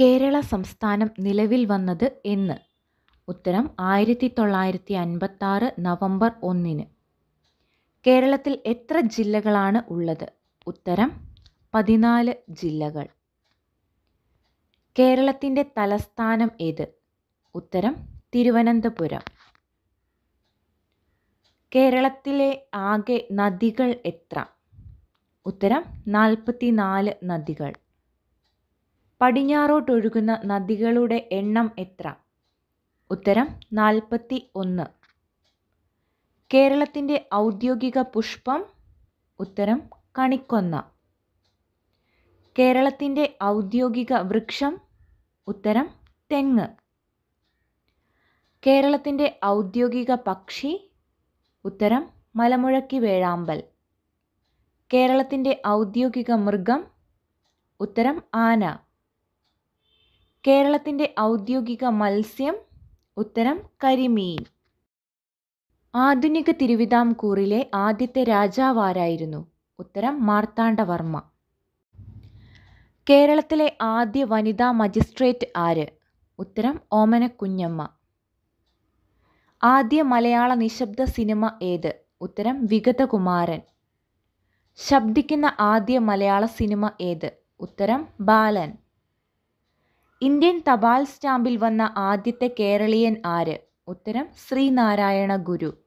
കേരള സംസ്ഥാനം നിലവിൽ വന്നത് എന്ന്. ഉത്തരം ആയിരത്തി തൊള്ളായിരത്തി അൻപത്താറ് നവംബർ ഒന്നിന്. കേരളത്തിൽ എത്ര ജില്ലകളാണ് ഉള്ളത്? ഉത്തരം പതിനാല് ജില്ലകൾ. കേരളത്തിന്റെ തലസ്ഥാനം ഏത്? ഉത്തരം തിരുവനന്തപുരം. കേരളത്തിലെ ആകെ നദികൾ എത്ര? ഉത്തരം നാൽപ്പത്തി നാല് നദികൾ. പടിഞ്ഞാറോട്ടൊഴുകുന്ന നദികളുടെ എണ്ണം എത്ര? ഉത്തരം നാൽപ്പത്തി ഒന്ന് കേരളത്തിന്റെ ഔദ്യോഗിക പുഷ്പം ഉത്തരം കണിക്കൊന്ന. കേരളത്തിന്റെ ഔദ്യോഗിക വൃക്ഷം ഉത്തരം തെങ്ങ്. കേരളത്തിന്റെ ഔദ്യോഗിക പക്ഷി ഉത്തരം മലമുഴക്കി വേഴാമ്പൽ. കേരളത്തിന്റെ ഔദ്യോഗിക മൃഗം ഉത്തരം ആന. കേരളത്തിന്റെ ഔദ്യോഗിക മത്സ്യം ഉത്തരം കരിമീൻ. ആധുനിക തിരുവിതാംകൂറിലെ ആദ്യത്തെ രാജാവാരായിരുന്നു ഉത്തരം മാർത്താണ്ഡവർമ്മ. കേരളത്തിലെ ആദ്യ വനിതാ മജിസ്ട്രേറ്റ് ആര്? ഉത്തരം ഓമനക്കുഞ്ഞമ്മ. ആദ്യ മലയാള നിശബ്ദ സിനിമ ഏത്? ഉത്തരം വിഗതകുമാരൻ. ശബ്ദിക്കുന്ന ആദ്യ മലയാള സിനിമ ഏത്? ഉത്തരം ബാലൻ. ഇന്ത്യൻ തപാൽ സ്റ്റാമ്പിൽ വന്ന ആദ്യത്തെ കേരളീയൻ ആര്? ഉത്തരം ശ്രീനാരായണ ഗുരു.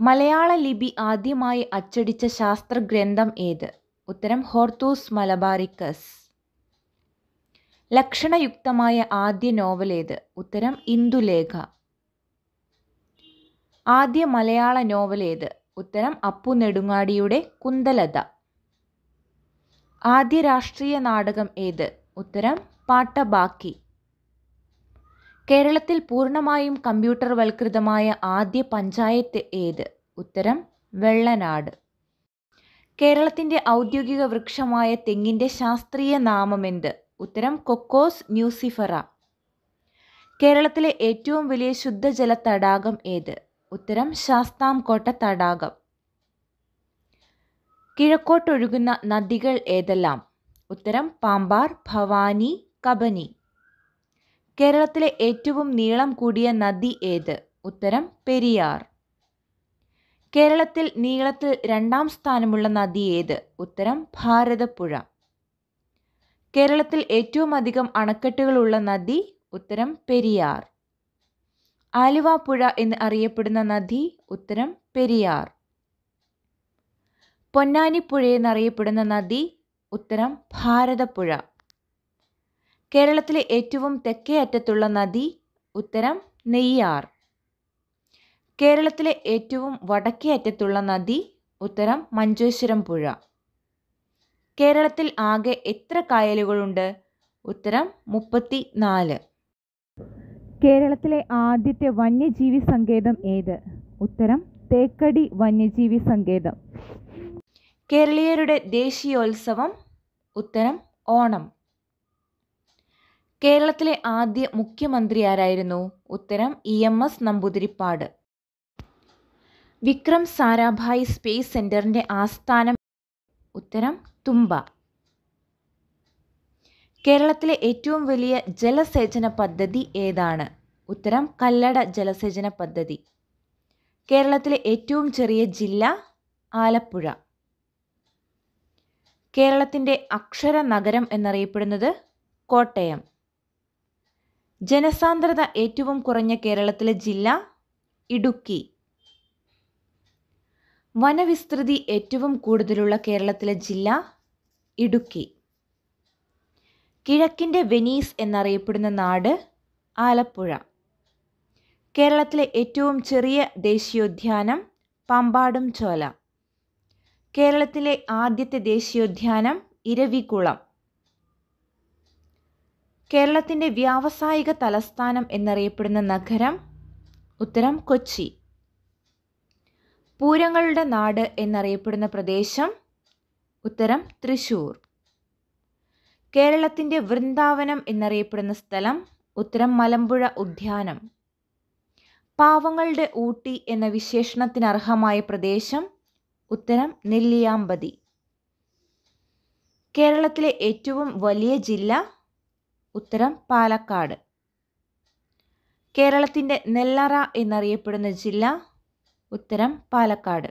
മലയാള ലിപി ആദ്യമായി അച്ചടിച്ച ശാസ്ത്രഗ്രന്ഥം ഏത്? ഉത്തരം ഹോർത്തൂസ് മലബാറിക്കസ്. ലക്ഷണയുക്തമായ ആദ്യ നോവൽ ഏത്? ഉത്തരം ഇന്ദുലേഖ. ആദ്യ മലയാള നോവൽ ഏത്? ഉത്തരം അപ്പു നെടുങ്ങാടിയുടെ കുന്തലത. ആദ്യ രാഷ്ട്രീയ നാടകം ഏത്? ഉത്തരം പാട്ടബാക്കി. കേരളത്തിൽ പൂർണമായും കമ്പ്യൂട്ടർവൽകൃതമായ ആദ്യ പഞ്ചായത്ത് ഏത്? ഉത്തരം വെള്ളനാട്. കേരളത്തിന്റെ ഔദ്യോഗിക വൃക്ഷമായ തെങ്ങിന്റെ ശാസ്ത്രീയ നാമമെന്ത് ഉത്തരം കൊക്കോസ് ന്യൂസിഫറ. കേരളത്തിലെ ഏറ്റവും വലിയ ശുദ്ധജല തടാകം ഏത്? ഉത്തരം ശാസ്താംകോട്ട തടാകം. കിഴക്കോട്ടൊഴുകുന്ന നദികൾ ഏതെല്ലാം? ഉത്തരം പാമ്പാർ ഭവാനി കബനി. കേരളത്തിലെ ഏറ്റവും നീളം കൂടിയ നദി ഏത്? ഉത്തരം പെരിയാർ. കേരളത്തിൽ നീളത്തിൽ രണ്ടാം സ്ഥാനമുള്ള നദി ഏത്? ഉത്തരം ഭാരതപ്പുഴ. കേരളത്തിൽ ഏറ്റവും അധികം അണക്കെട്ടുകളുള്ള നദി? ഉത്തരം പെരിയാർ. ആലുവ പുഴ എന്ന് അറിയപ്പെടുന്ന നദി? ഉത്തരം പെരിയാർ. പൊന്നാനിപ്പുഴ എന്നറിയപ്പെടുന്ന നദി? ഉത്തരം ഭാരതപ്പുഴ. കേരളത്തിലെ ഏറ്റവും തെക്കേ അറ്റത്തുള്ള നദി ഉത്തരം നെയ്യാർ. കേരളത്തിലെ ഏറ്റവും വടക്കേ അറ്റത്തുള്ള നദി ഉത്തരം മഞ്ചേശ്വരം പുഴ. കേരളത്തിൽ ആകെ എത്ര കായലുകളുണ്ട്? ഉത്തരം മുപ്പത്തി നാല് കേരളത്തിലെ ആദ്യത്തെ വന്യജീവി സങ്കേതം ഏത്? ഉത്തരം തേക്കടി വന്യജീവി സങ്കേതം. കേരളീയരുടെ ദേശീയോത്സവം ഉത്തരം ഓണം. കേരളത്തിലെ ആദ്യ മുഖ്യമന്ത്രി ആരായിരുന്നു? ഉത്തരം E M S Namboodiripad. Vikram Sarabhai space സെന്ററിന്റെ ആസ്ഥാനം ഉത്തരം തുമ്പ. കേരളത്തിലെ ഏറ്റവും വലിയ ജലസേചന പദ്ധതി ഏതാണ്? ഉത്തരം കല്ലട ജലസേചന പദ്ധതി. കേരളത്തിലെ ഏറ്റവും ചെറിയ ജില്ല ആലപ്പുഴ. കേരളത്തിന്റെ അക്ഷര നഗരം എന്നറിയപ്പെടുന്നത് കോട്ടയം. ജനസാന്ദ്രത ഏറ്റവും കുറഞ്ഞ കേരളത്തിലെ ജില്ല ഇടുക്കി. വനവിസ്തൃതി ഏറ്റവും കൂടുതലുള്ള കേരളത്തിലെ ജില്ല ഇടുക്കി. കിഴക്കിന്റെ വെനീസ് എന്നറിയപ്പെടുന്ന നാട് ആലപ്പുഴ. കേരളത്തിലെ ഏറ്റവും ചെറിയ ദേശീയോദ്യാനം പമ്പാടും ചോല. കേരളത്തിലെ ആദ്യത്തെ ദേശീയോദ്യാനം ഇരവികുളം. കേരളത്തിന്റെ വ്യാവസായിക തലസ്ഥാനം എന്നറിയപ്പെടുന്ന നഗരം ഉത്തരം കൊച്ചി. പൂരങ്ങളുടെ നാട് എന്നറിയപ്പെടുന്ന പ്രദേശം ഉത്തരം തൃശൂർ. കേരളത്തിന്റെ വൃന്ദാവനം എന്നറിയപ്പെടുന്ന സ്ഥലം ഉത്തരം മലമ്പുഴ ഉദ്യാനം. പാവങ്ങളുടെ ഊട്ടി എന്ന വിശേഷണത്തിനർഹമായ പ്രദേശം ഉത്തരം നെല്ലിയാമ്പതി. കേരളത്തിലെ ഏറ്റവും വലിയ ജില്ല ഉത്തരം പാലക്കാട്. കേരളത്തിന്റെ നെല്ലറ എന്നറിയപ്പെടുന്ന ജില്ല ഉത്തരം പാലക്കാട്.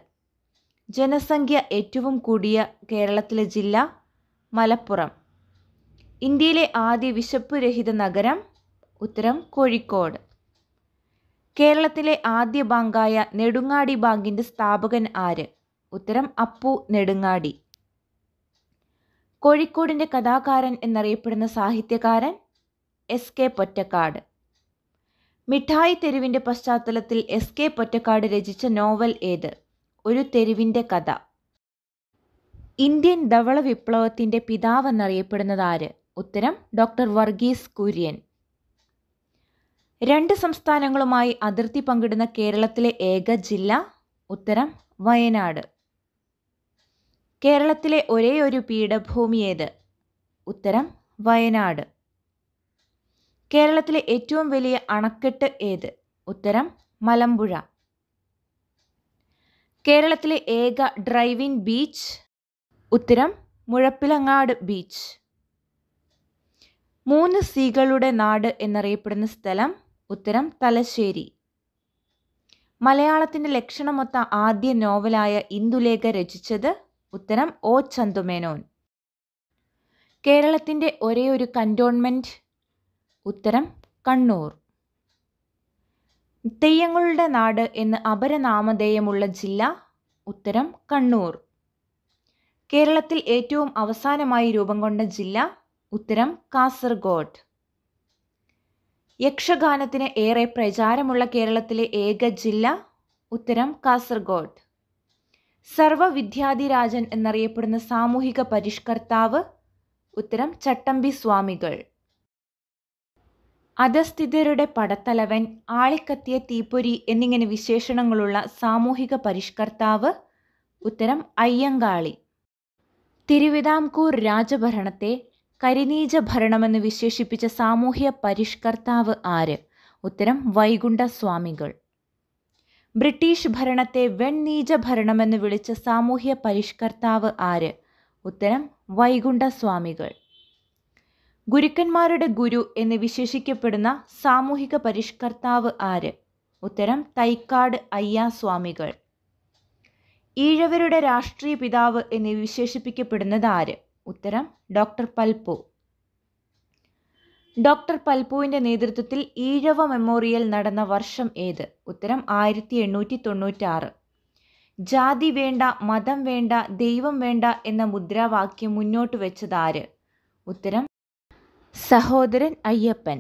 ജനസംഖ്യ ഏറ്റവും കൂടിയ കേരളത്തിലെ ജില്ല മലപ്പുറം. ഇന്ത്യയിലെ ആദ്യ വിശപ്പ് രഹിത നഗരം ഉത്തരം കോഴിക്കോട്. കേരളത്തിലെ ആദ്യ ബാങ്കായ നെടുങ്ങാടി ബാങ്കിന്റെ സ്ഥാപകൻ ആര്? ഉത്തരം അപ്പു നെടുങ്ങാടി. കോഴിക്കോടിന്റെ കഥാകാരൻ എന്നറിയപ്പെടുന്ന സാഹിത്യകാരൻ എസ് കെ പൊറ്റക്കാട്. മിഠായി തെരുവിന്റെ പശ്ചാത്തലത്തിൽ എസ് കെ പൊറ്റക്കാട് രചിച്ച നോവൽ ഏത്? ഒരു തെരുവിന്റെ കഥ. ഇന്ത്യൻ ധവള വിപ്ലവത്തിന്റെ പിതാവ് എന്നറിയപ്പെടുന്നത് ആര് ഉത്തരം ഡോക്ടർ വർഗീസ് കുര്യൻ. രണ്ട് സംസ്ഥാനങ്ങളുമായി അതിർത്തി പങ്കിടുന്ന കേരളത്തിലെ ഏക ജില്ല ഉത്തരം വയനാട്. കേരളത്തിലെ ഒരേ ഒരു പീഠഭൂമി ഏത്? ഉത്തരം വയനാട്. കേരളത്തിലെ ഏറ്റവും വലിയ അണക്കെട്ട് ഏത്? ഉത്തരം മലമ്പുഴ. കേരളത്തിലെ ഏക ഡ്രൈവിംഗ് ബീച്ച്? ഉത്തരം മുഴപ്പിലങ്ങാട് ബീച്ച്. മൂന്ന് സീകളുടെ നാട് എന്നറിയപ്പെടുന്ന സ്ഥലം ഉത്തരം തലശ്ശേരി. മലയാളത്തിന്റെ ലക്ഷണമൊത്ത ആദ്യ നോവലായ ഇന്ദുലേഖ രചിച്ചത് ഉത്തരം ഓ ചന്തുമേനോൻ. കേരളത്തിന്റെ ഒരേ ഒരു കന്റോൺമെന്റ് ഉത്തരം കണ്ണൂർ. തെയ്യങ്ങളുടെ നാട് എന്ന് അപരനാമധേയമുള്ള ജില്ല ഉത്തരം കണ്ണൂർ. കേരളത്തിൽ ഏറ്റവും അവസാനമായി രൂപം കൊണ്ട ജില്ല ഉത്തരം കാസർഗോഡ്. യക്ഷഗാനത്തിന് ഏറെ പ്രചാരമുള്ള കേരളത്തിലെ ഏക ജില്ല ഉത്തരം കാസർഗോഡ്. സർവവിദ്യാധിരാജൻ എന്നറിയപ്പെടുന്ന സാമൂഹിക പരിഷ്കർത്താവ് ഉത്തരം ചട്ടമ്പി സ്വാമികൾ. അധസ്ഥിതരുടെ പടത്തലവൻ ആളിക്കത്തിയ തീപ്പൊരി എന്നിങ്ങനെ വിശേഷണങ്ങളുള്ള സാമൂഹിക പരിഷ്കർത്താവ് ഉത്തരം അയ്യങ്കാളി. തിരുവിതാംകൂർ രാജഭരണത്തെ കരിനീജ ഭരണമെന്ന് വിശേഷിപ്പിച്ച സാമൂഹ്യ പരിഷ്കർത്താവ് ആര്? ഉത്തരം വൈകുണ്ഠ സ്വാമികൾ ബ്രിട്ടീഷ് ഭരണത്തെ വെണ്ണീജ ഭരണമെന്ന് വിളിച്ച സാമൂഹ്യ പരിഷ്കർത്താവ് ആര്? ഉത്തരം വൈകുണ്ഠ സ്വാമികൾ ഗുരുക്കന്മാരുടെ ഗുരു എന്ന് വിശേഷിക്കപ്പെടുന്ന സാമൂഹിക പരിഷ്കർത്താവ് ആര്? ഉത്തരം തൈക്കാട് അയ്യാ സ്വാമികൾ ഈഴവരുടെ രാഷ്ട്രീയ പിതാവ് എന്ന് വിശേഷിപ്പിക്കപ്പെടുന്നത് ആര്? ഉത്തരം ഡോക്ടർ പൽപ്പു. ഡോക്ടർ പൽപുവിന്റെ നേതൃത്വത്തിൽ ഈഴവ മെമ്മോറിയൽ നടന്ന വർഷം ഏത്? ഉത്തരം ആയിരത്തി എണ്ണൂറ്റി തൊണ്ണൂറ്റാറ് ജാതി വേണ്ട മതം വേണ്ട ദൈവം വേണ്ട എന്ന മുദ്രാവാക്യം മുന്നോട്ട് വെച്ചതാര് ഉത്തരം സഹോദരൻ അയ്യപ്പൻ.